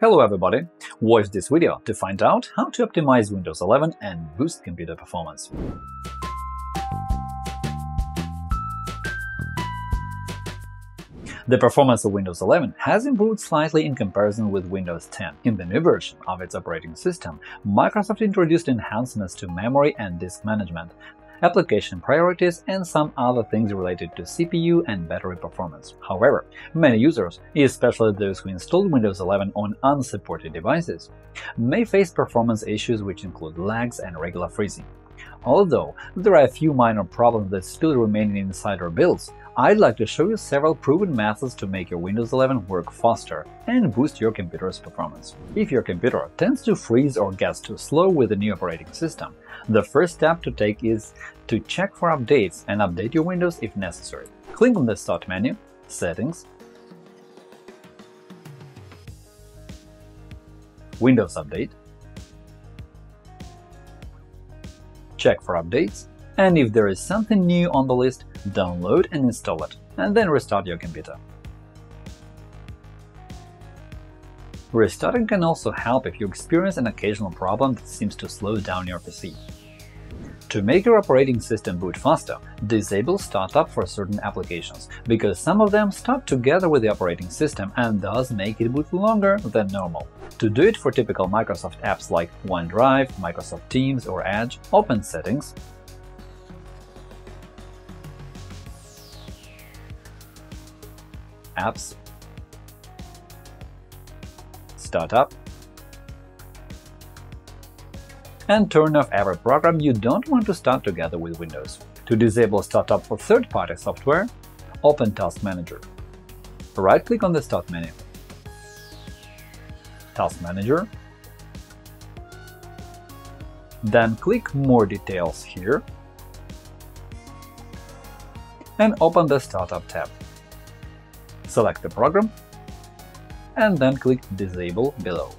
Hello everybody! Watch this video to find out how to optimize Windows 11 and boost computer performance. The performance of Windows 11 has improved slightly in comparison with Windows 10. In the new version of its operating system, Microsoft introduced enhancements to memory and disk management, application priorities, and some other things related to CPU and battery performance. However, many users, especially those who installed Windows 11 on unsupported devices, may face performance issues which include lags and regular freezing. Although there are a few minor problems that still remain in insider builds, I'd like to show you several proven methods to make your Windows 11 work faster and boost your computer's performance. If your computer tends to freeze or gets too slow with the new operating system, the first step to take is to check for updates and update your Windows if necessary. Click on the Start menu, Settings, Windows Update, check for updates, and if there is something new on the list, download and install it, and then restart your computer. Restarting can also help if you experience an occasional problem that seems to slow down your PC. To make your operating system boot faster, disable startup for certain applications, because some of them start together with the operating system and thus make it boot longer than normal. To do it for typical Microsoft apps like OneDrive, Microsoft Teams or Edge, open Settings, Apps, Startup, and turn off every program you don't want to start together with Windows. To disable Startup for third-party software, open Task Manager. Right-click on the Start menu. Task Manager. Then click More details here and open the Startup tab. Select the program and then click Disable below.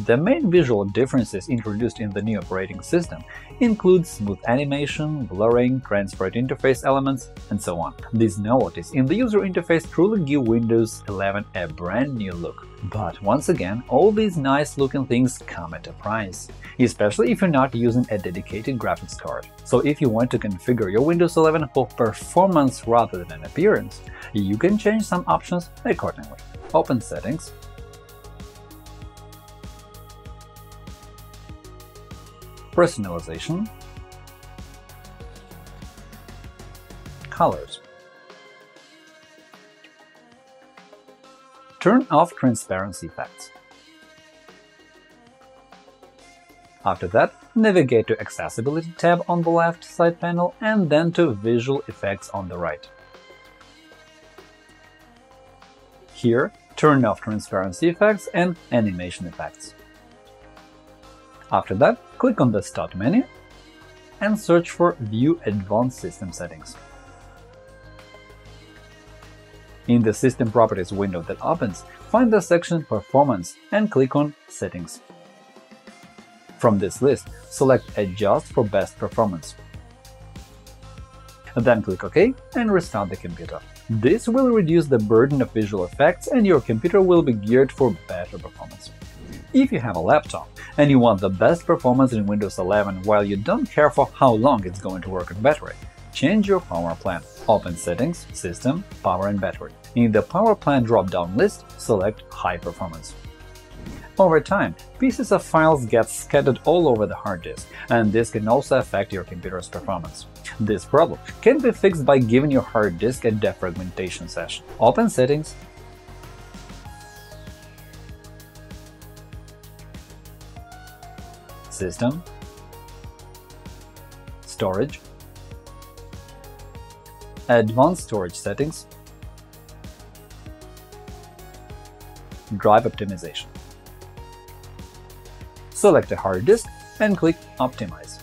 The main visual differences introduced in the new operating system include smooth animation, blurring, transparent interface elements, and so on. These novelties in the user interface truly give Windows 11 a brand new look. But once again, all these nice-looking things come at a price, especially if you're not using a dedicated graphics card. So if you want to configure your Windows 11 for performance rather than appearance, you can change some options accordingly. Open Settings, personalization, colors. Turn off transparency effects. After that, navigate to Accessibility tab on the left side panel and then to Visual Effects on the right. Here, turn off transparency effects and animation effects. After that, click on the Start menu and search for View Advanced System Settings. In the System Properties window that opens, find the section Performance and click on Settings. From this list, select Adjust for best performance. Then click OK and restart the computer. This will reduce the burden of visual effects and your computer will be geared for better performance. If you have a laptop and you want the best performance in Windows 11 while you don't care for how long it's going to work on battery, change your power plan. Open Settings, System, Power and Battery. In the Power Plan drop-down list, select High Performance. Over time, pieces of files get scattered all over the hard disk, and this can also affect your computer's performance. This problem can be fixed by giving your hard disk a defragmentation session. Open Settings, System, Storage, Advanced Storage Settings, Drive Optimization. Select a hard disk and click Optimize.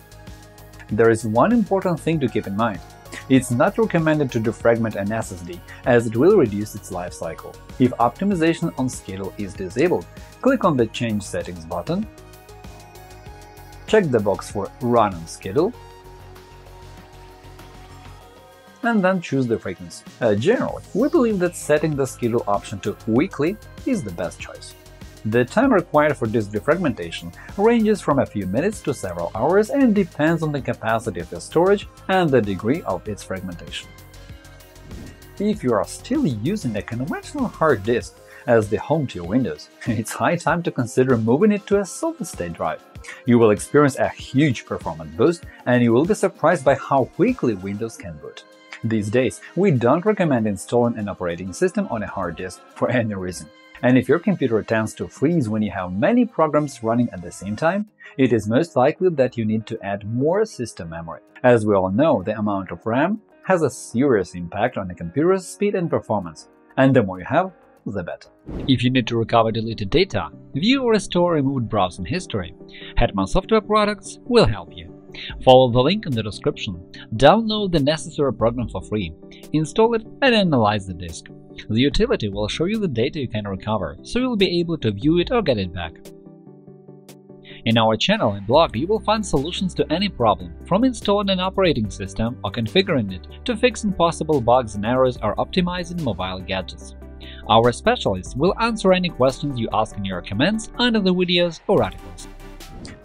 There is one important thing to keep in mind. It's not recommended to defragment an SSD, as it will reduce its life cycle. If optimization on schedule is disabled, click on the Change Settings button check the box for Run on Schedule, and then choose the frequency. Uh, generally, we believe that setting the schedule option to weekly is the best choice. The time required for disk defragmentation ranges from a few minutes to several hours and depends on the capacity of your storage and the degree of its fragmentation. If you are still using a conventional hard disk as the home to your Windows, it's high time to consider moving it to a solid-state drive. You will experience a huge performance boost, and you will be surprised by how quickly Windows can boot. These days, we don't recommend installing an operating system on a hard disk for any reason. And if your computer tends to freeze when you have many programs running at the same time, it is most likely that you need to add more system memory. As we all know, the amount of RAM has a serious impact on a computer's speed and performance, and the more you have, If you need to recover deleted data, view or restore removed browsing history, Hetman Software Products will help you. Follow the link in the description, download the necessary program for free, install it and analyze the disk. The utility will show you the data you can recover, so you'll be able to view it or get it back. In our channel and blog, you will find solutions to any problem, from installing an operating system or configuring it to fixing possible bugs and errors or optimizing mobile gadgets. Our specialists will answer any questions you ask in your comments under the videos or articles.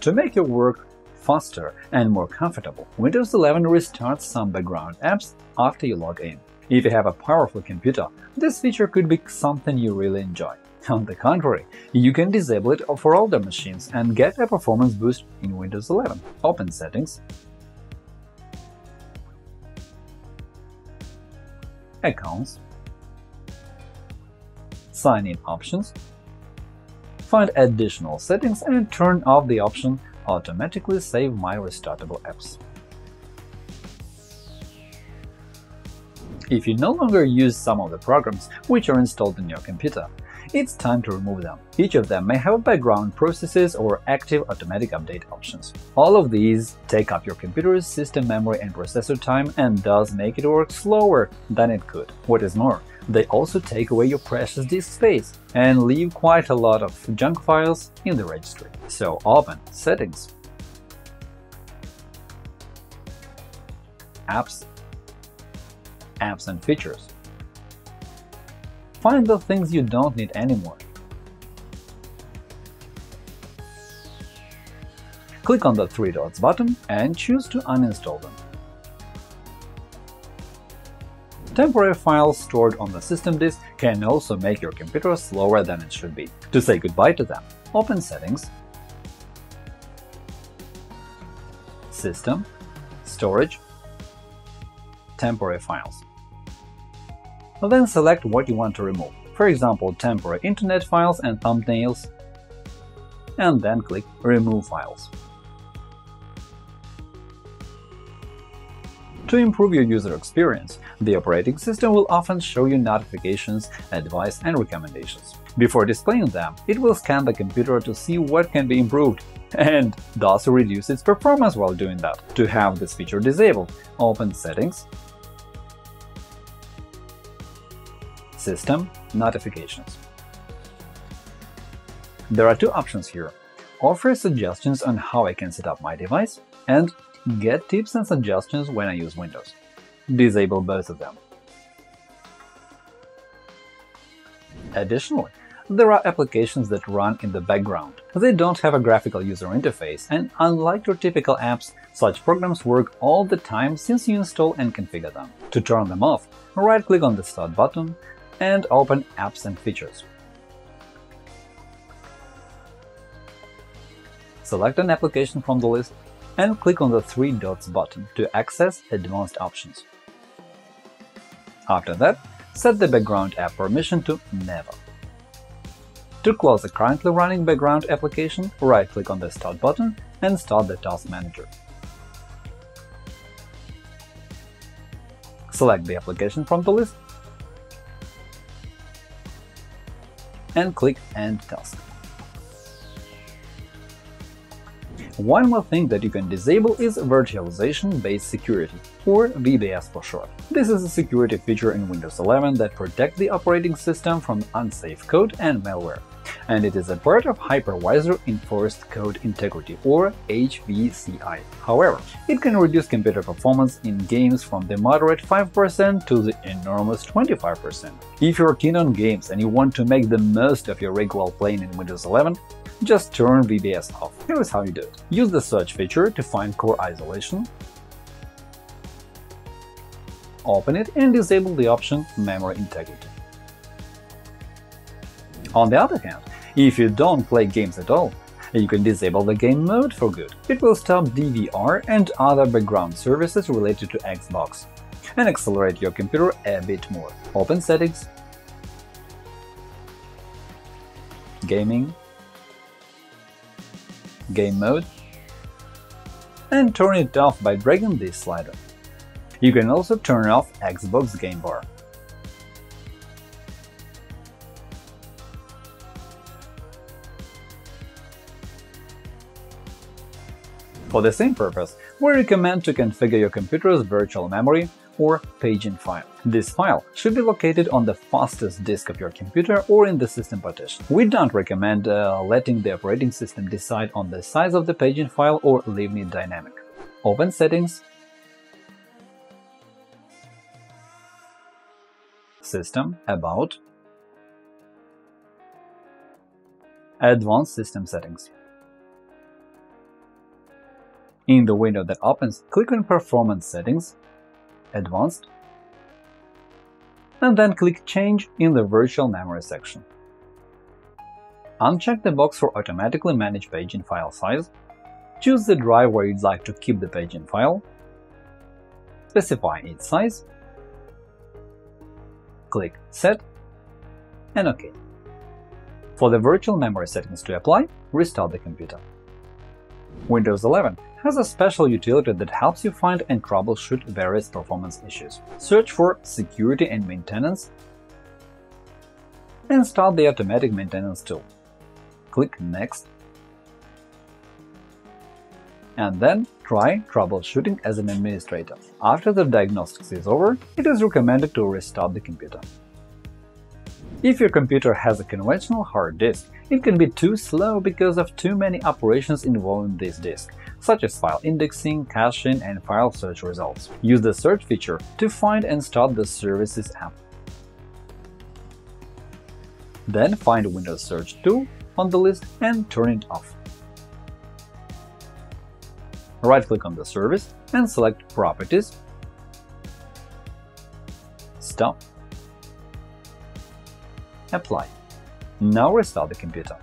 To make your work faster and more comfortable, Windows 11 restarts some background apps after you log in. If you have a powerful computer, this feature could be something you really enjoy. On the contrary, you can disable it for older machines and get a performance boost in Windows 11. Open Settings, Accounts, Sign-in options, find additional settings and turn off the option Automatically save my restartable apps. If you no longer use some of the programs which are installed in your computer, it's time to remove them. Each of them may have background processes or active automatic update options. All of these take up your computer's system memory and processor time and does make it work slower than it could. What is more, they also take away your precious disk space and leave quite a lot of junk files in the registry. So open Settings, Apps apps and features. Find the things you don't need anymore. Click on the three dots button and choose to uninstall them. Temporary files stored on the system disk can also make your computer slower than it should be. To say goodbye to them, open Settings, System, Storage, Temporary files. Then select what you want to remove, for example, temporary internet files and thumbnails, and then click Remove files. To improve your user experience, the operating system will often show you notifications, advice, and recommendations. Before displaying them, it will scan the computer to see what can be improved and thus reduce its performance while doing that. To have this feature disabled, open Settings, System Notifications. There are two options here – offer suggestions on how I can set up my device and get tips and suggestions when I use Windows. Disable both of them. Additionally, there are applications that run in the background. They don't have a graphical user interface, and unlike your typical apps, such programs work all the time since you install and configure them. To turn them off, right-click on the Start button and open Apps and Features. Select an application from the list and click on the three dots button to access advanced options. After that, set the background app permission to Never. To close the currently running background application, right-click on the Start button and start the Task Manager. Select the application from the list and click End Task. One more thing that you can disable is Virtualization-Based Security, or VBS for short. This is a security feature in Windows 11 that protects the operating system from unsafe code and malware and it is a part of Hypervisor Enforced Code Integrity or HVCI. However, it can reduce computer performance in games from the moderate 5% to the enormous 25%. If you're keen on games and you want to make the most of your rig while playing in Windows 11, just turn VBS off. Here is how you do it. Use the search feature to find core isolation, open it and disable the option Memory Integrity. On the other hand, if you don't play games at all, you can disable the game mode for good. It will stop DVR and other background services related to Xbox and accelerate your computer a bit more. Open Settings, Gaming, Game Mode, and turn it off by dragging this slider. You can also turn off Xbox Game Bar. For the same purpose, we recommend to configure your computer's virtual memory or paging file. This file should be located on the fastest disk of your computer or in the system partition. We don't recommend uh, letting the operating system decide on the size of the paging file or leaving it dynamic. Open Settings, System, About, Advanced System Settings. In the window that opens, click on Performance Settings, Advanced, and then click Change in the Virtual Memory section. Uncheck the box for Automatically Manage Paging File Size, choose the drive where you'd like to keep the paging file, specify its size, click Set, and OK. For the virtual memory settings to apply, restart the computer. Windows 11 has a special utility that helps you find and troubleshoot various performance issues. Search for Security and Maintenance and start the Automatic Maintenance tool. Click Next and then try troubleshooting as an administrator. After the diagnostics is over, it is recommended to restart the computer. If your computer has a conventional hard disk, it can be too slow because of too many operations involving this disk, such as file indexing, caching, and file search results. Use the search feature to find and start the Services app. Then find Windows Search tool on the list and turn it off. Right-click on the service and select Properties, Stop, Apply. Now restart the computer.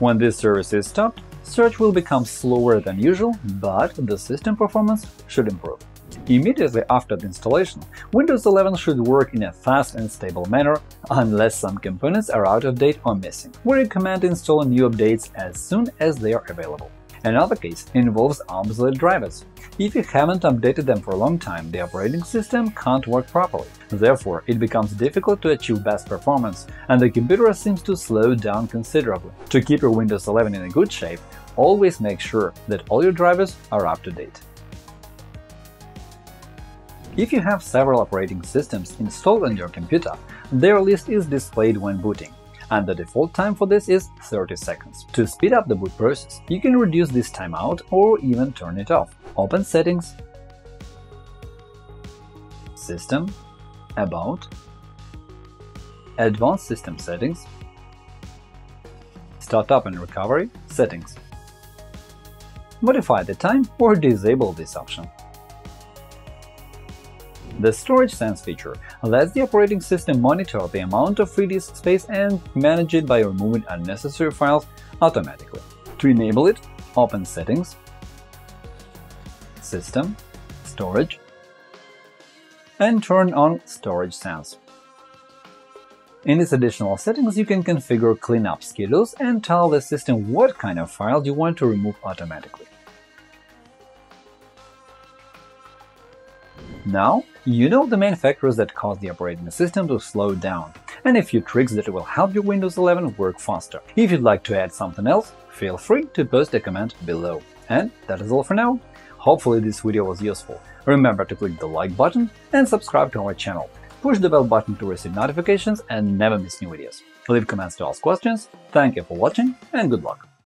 When this service is stopped, Search will become slower than usual, but the system performance should improve. Immediately after the installation, Windows 11 should work in a fast and stable manner, unless some components are out of date or missing. We recommend installing new updates as soon as they are available. Another case involves obsolete drivers. If you haven't updated them for a long time, the operating system can't work properly. Therefore, it becomes difficult to achieve best performance, and the computer seems to slow down considerably. To keep your Windows 11 in a good shape, always make sure that all your drivers are up to date. If you have several operating systems installed on your computer, their list is displayed when booting and the default time for this is 30 seconds. To speed up the boot process, you can reduce this timeout or even turn it off. Open Settings, System, About, Advanced System Settings, Startup and Recovery Settings. Modify the time or disable this option. The Storage Sense feature lets the operating system monitor the amount of free disk space and manage it by removing unnecessary files automatically. To enable it, open Settings, System, Storage, and turn on Storage Sense. In these additional settings, you can configure cleanup schedules and tell the system what kind of files you want to remove automatically. Now, you know the main factors that cause the operating system to slow down, and a few tricks that will help your Windows 11 work faster. If you'd like to add something else, feel free to post a comment below. And that is all for now. Hopefully this video was useful. Remember to click the like button and subscribe to our channel. Push the bell button to receive notifications and never miss new videos. Leave comments to ask questions. Thank you for watching and good luck!